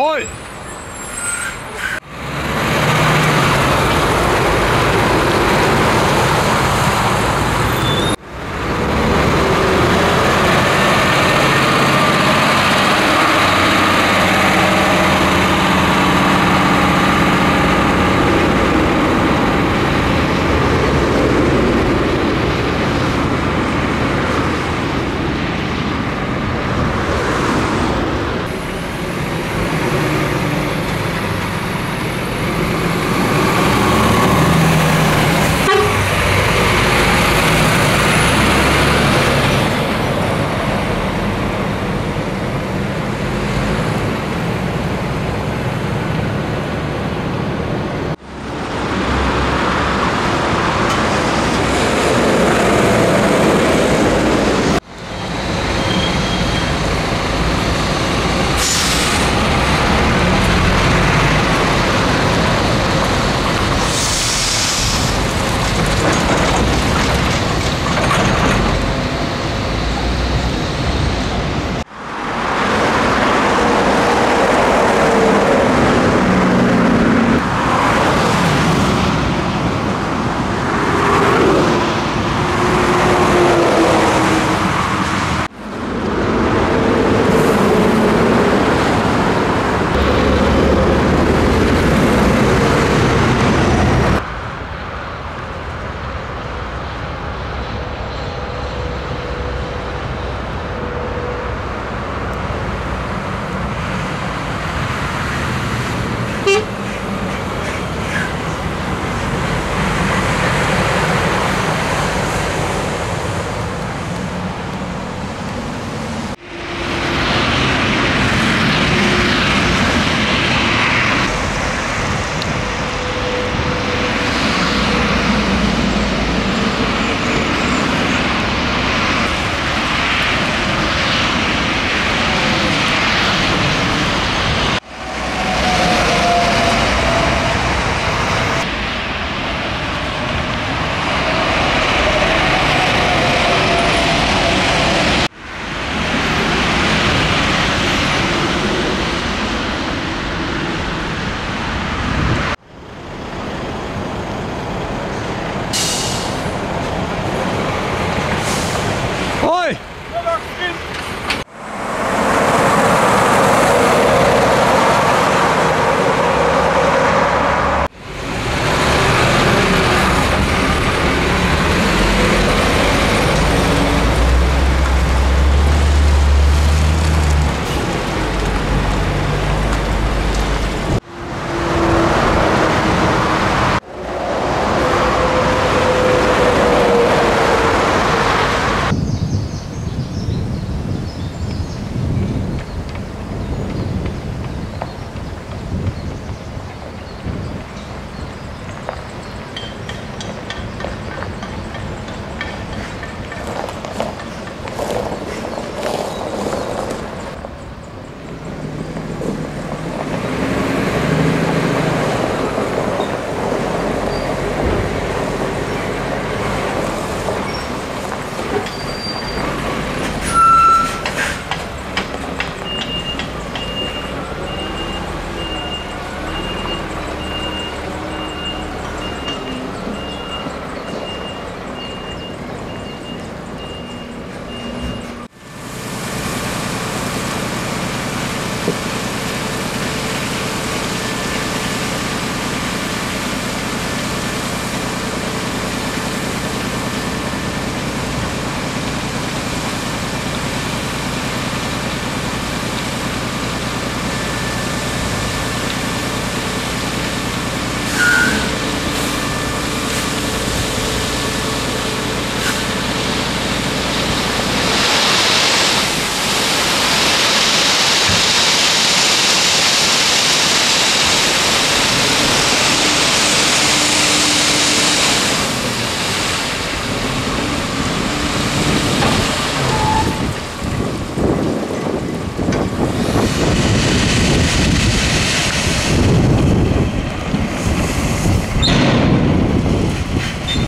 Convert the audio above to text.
お。Oi!